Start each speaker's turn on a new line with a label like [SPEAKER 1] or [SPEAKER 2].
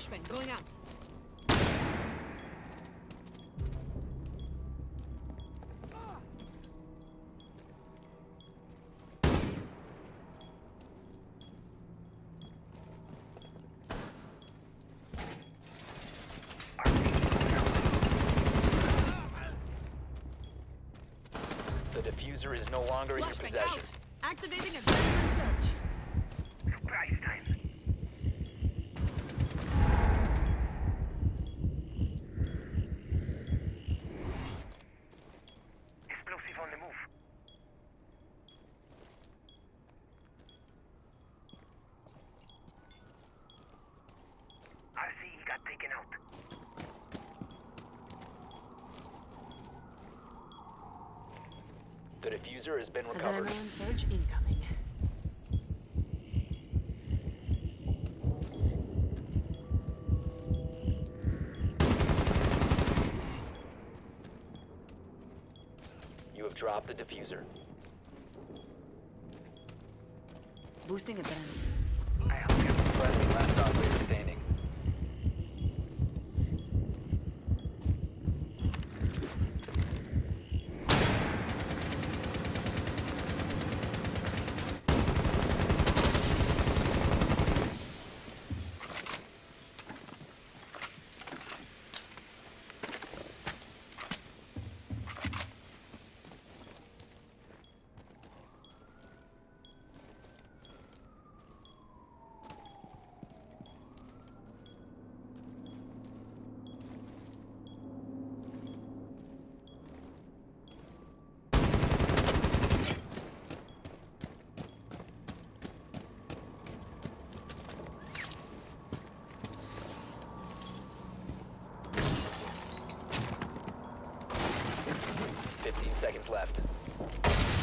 [SPEAKER 1] Flashbang going out.
[SPEAKER 2] The diffuser is no longer in your possession.
[SPEAKER 1] out. Activating adrenaline
[SPEAKER 3] The
[SPEAKER 2] diffuser has been recovered.
[SPEAKER 1] Adrenaline surge incoming.
[SPEAKER 2] You have dropped the diffuser.
[SPEAKER 1] Boosting adrenaline.
[SPEAKER 3] I have you.
[SPEAKER 2] Last operator standing. 15 seconds left.